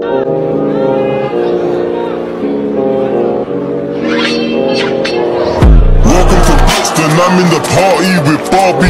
Welcome to Boston. I'm in the party with Bobby.